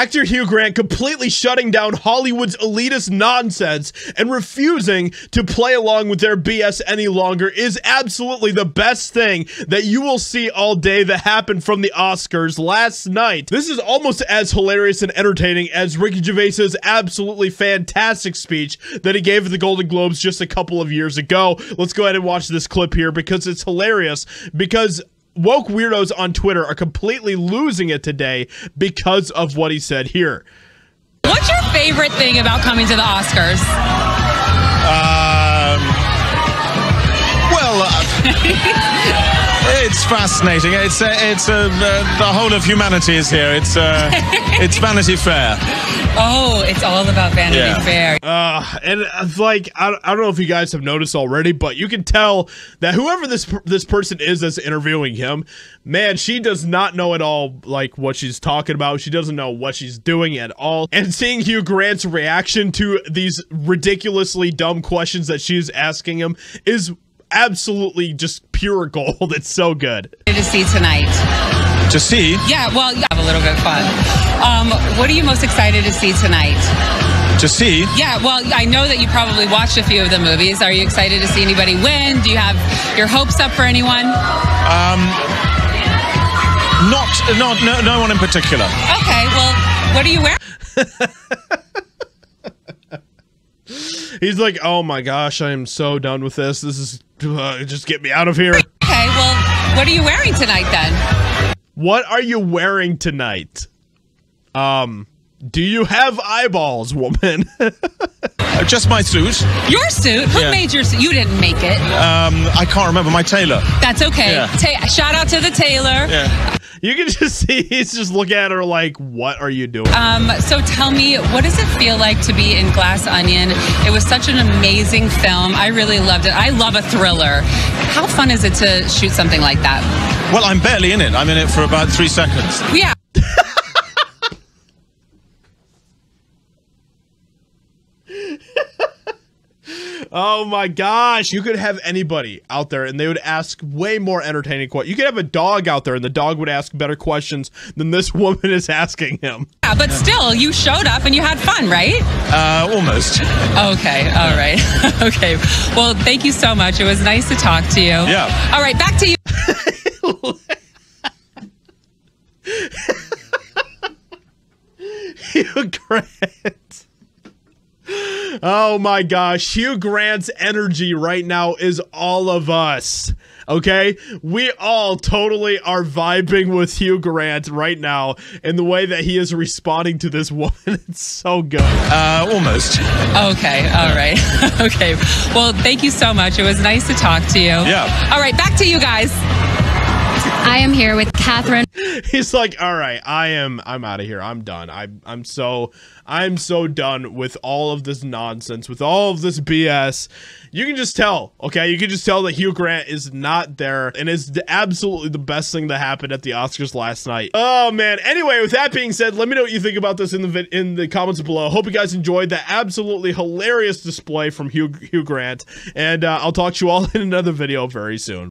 Actor Hugh Grant completely shutting down Hollywood's elitist nonsense and refusing to play along with their BS any longer is absolutely the best thing that you will see all day that happened from the Oscars last night. This is almost as hilarious and entertaining as Ricky Gervais's absolutely fantastic speech that he gave at the Golden Globes just a couple of years ago. Let's go ahead and watch this clip here because it's hilarious because woke weirdos on Twitter are completely losing it today because of what he said here. What's your favorite thing about coming to the Oscars? Um, well, uh, it's fascinating. It's uh, it's uh, the, the whole of humanity is here. It's uh, it's Vanity Fair. Oh, it's all about Vanity Yeah. Fair. Uh, and uh, like I, I don't know if you guys have noticed already, but you can tell that whoever this this person is that's interviewing him, man, she does not know at all like what she's talking about. She doesn't know what she's doing at all. And seeing Hugh Grant's reaction to these ridiculously dumb questions that she's asking him is absolutely just pure gold. It's so good. To see tonight. To see, Yeah, well, yeah, have a little bit of fun. Um, what are you most excited to see tonight? to see. Yeah, well, I know that you probably watched a few of the movies. Are you excited to see anybody win? Do you have your hopes up for anyone? Um, Not not no no one in particular. Okay, well, what are you wearing? He's like, oh my gosh, I am so done with this. This is uh, just get me out of here. Okay, well, what are you wearing tonight then? What are you wearing tonight? Um, do you have eyeballs, woman? Uh, just my suit. Your suit? Who Yeah. made your suit? You didn't make it. Um, I can't remember my tailor. That's okay. Yeah. Ta- shout out to the tailor. Yeah. You can just see he's just looking at her like, what are you doing? Um, so tell me, what does it feel like to be in Glass Onion? It was such an amazing film. I really loved it. I love a thriller. How fun is it to shoot something like that? Well, I'm barely in it. I'm in it for about three seconds. Yeah. oh my gosh, you could have anybody out there and they would ask way more entertaining questions. You could have a dog out there and the dog would ask better questions than this woman is asking him. Yeah, but still, you showed up and you had fun, right? Uh, almost. Okay, all right. okay. Well, thank you so much. It was nice to talk to you. Yeah. All right, back to you. Hugh Grant. Oh my gosh, Hugh Grant's energy right now is all of us. Okay? We all totally are vibing with Hugh Grant right now in the way that he is responding to this woman. It's so good. Uh, almost. Okay, all right. okay. Well, thank you so much. It was nice to talk to you. Yeah. All right, back to you guys. I am here with Catherine He's like, "All right, I am I'm out of here. I'm done. I I'm so I'm so done with all of this nonsense, with all of this BS." You can just tell, okay? You can just tell that Hugh Grant is not there and is absolutely the best thing that happened at the Oscars last night. Oh man. Anyway, with that being said, let me know what you think about this in the in the comments below. Hope you guys enjoyed that absolutely hilarious display from Hugh Hugh Grant, and uh, I'll talk to you all in another video very soon.